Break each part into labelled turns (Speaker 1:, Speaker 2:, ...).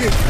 Speaker 1: Thank you.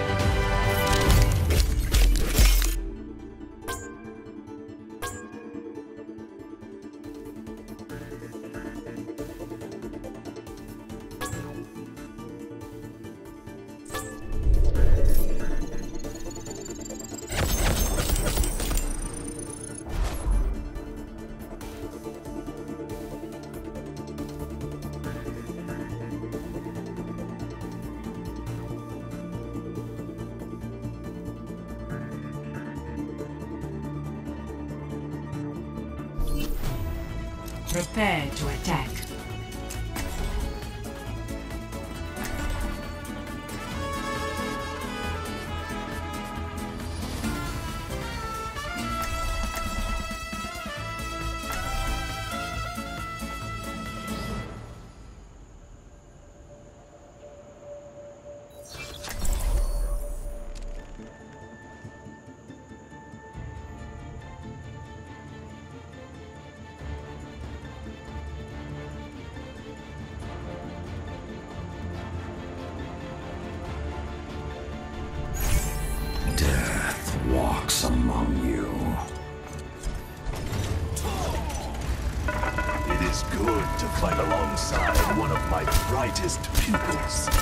Speaker 2: Prepared to attack. brightest pupils.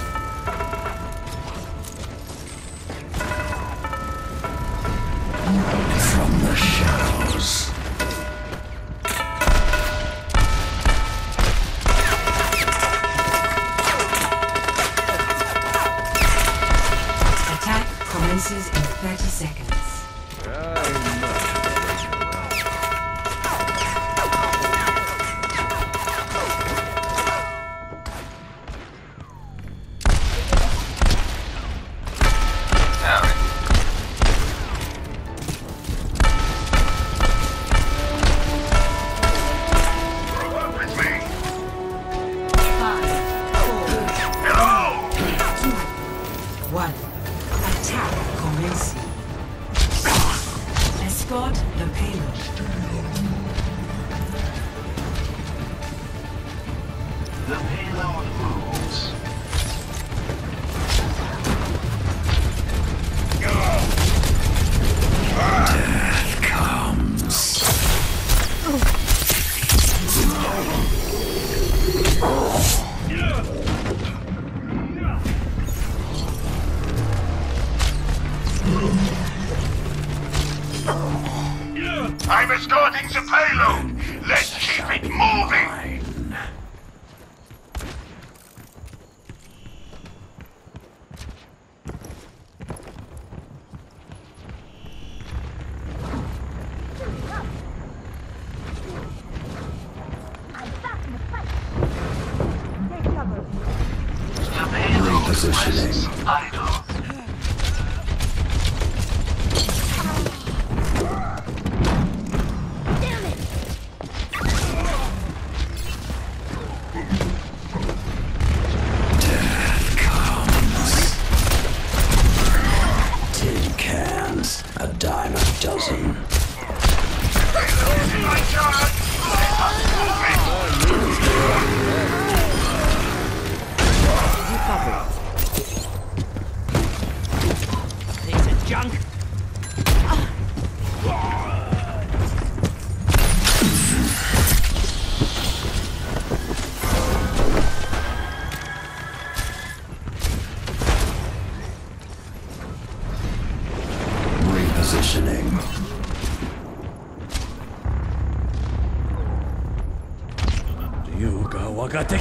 Speaker 1: Classic.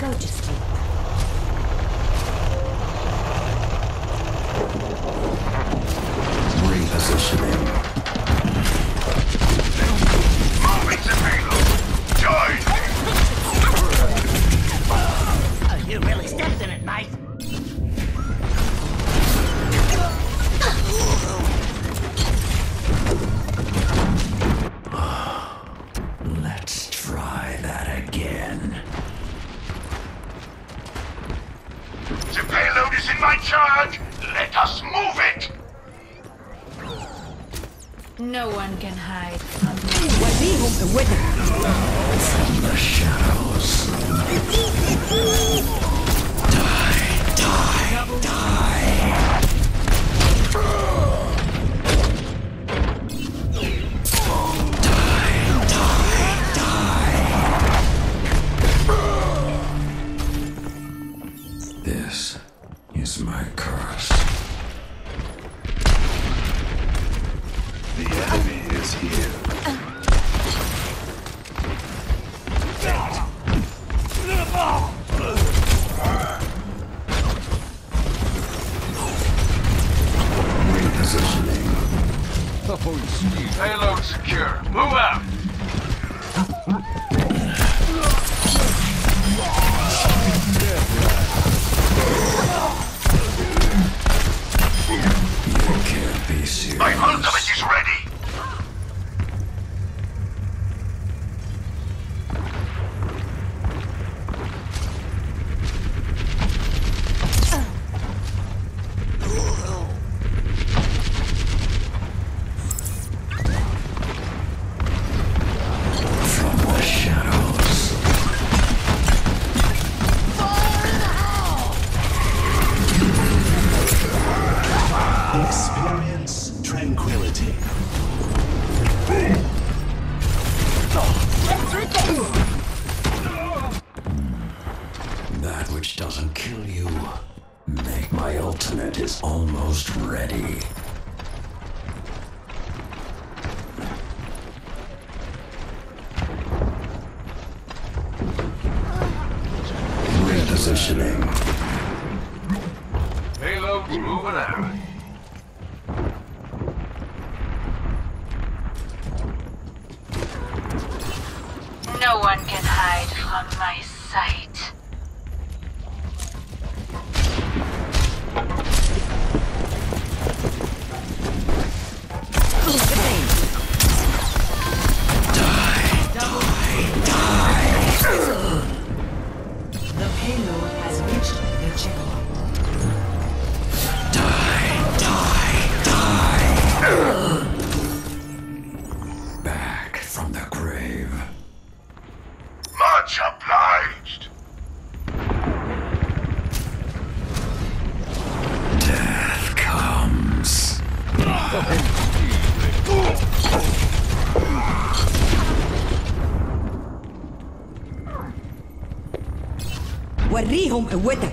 Speaker 1: Go,
Speaker 3: just
Speaker 4: No one can hide from me.
Speaker 1: When we hold the.
Speaker 2: From the shadows. die, die, die. Positioning.
Speaker 3: Payload moving out.
Speaker 1: وريهم قوتك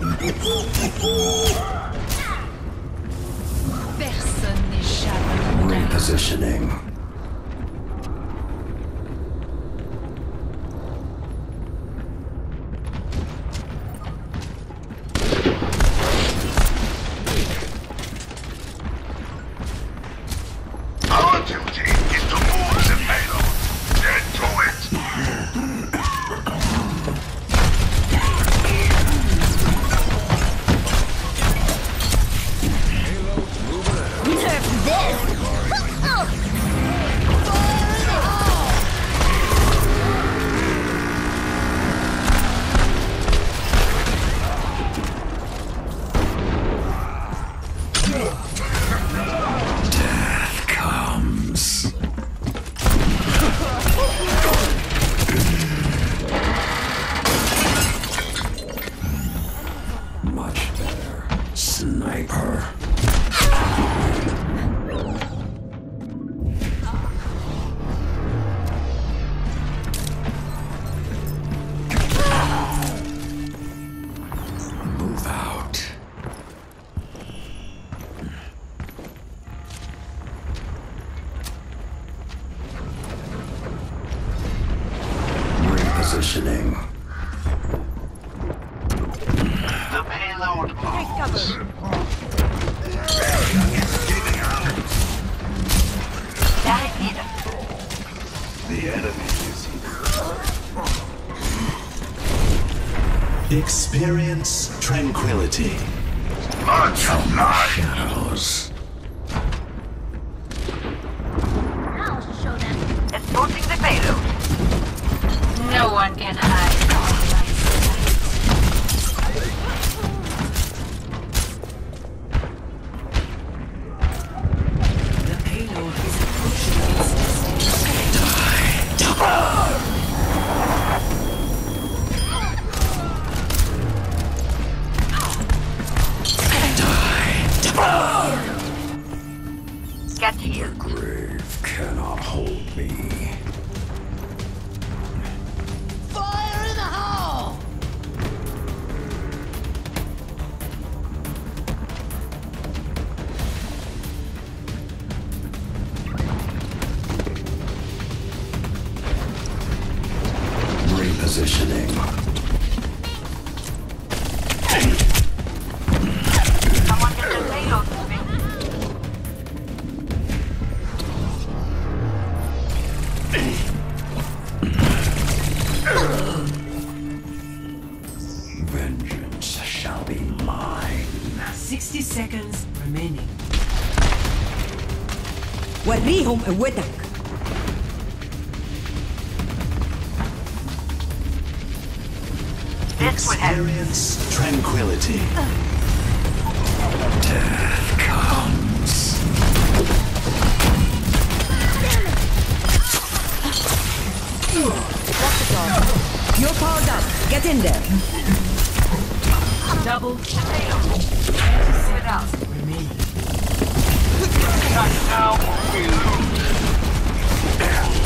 Speaker 2: Repositioning. Repositioning.
Speaker 3: The payload moves.
Speaker 5: The enemy is here. Experience tranquility.
Speaker 3: Much obliged.
Speaker 2: Shadows.
Speaker 4: Here.
Speaker 2: Grave cannot hold me.
Speaker 6: قوتك
Speaker 4: This would have
Speaker 5: Experience tranquility.
Speaker 6: You're powered up. Get in there.
Speaker 1: Double
Speaker 4: without.
Speaker 1: remaining.
Speaker 4: No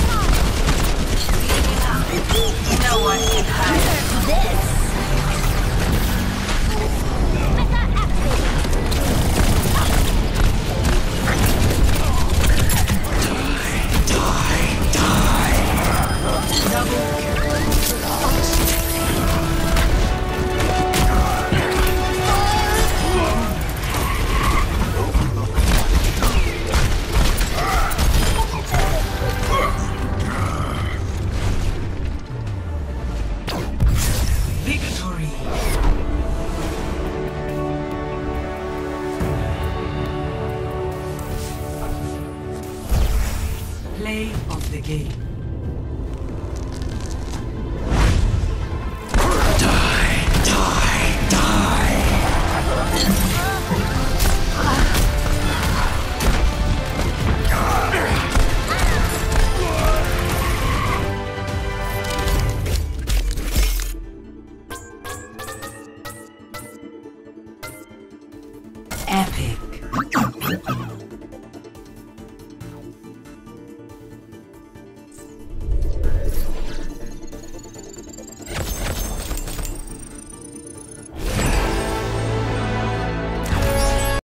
Speaker 1: game.